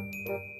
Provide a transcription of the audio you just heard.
Música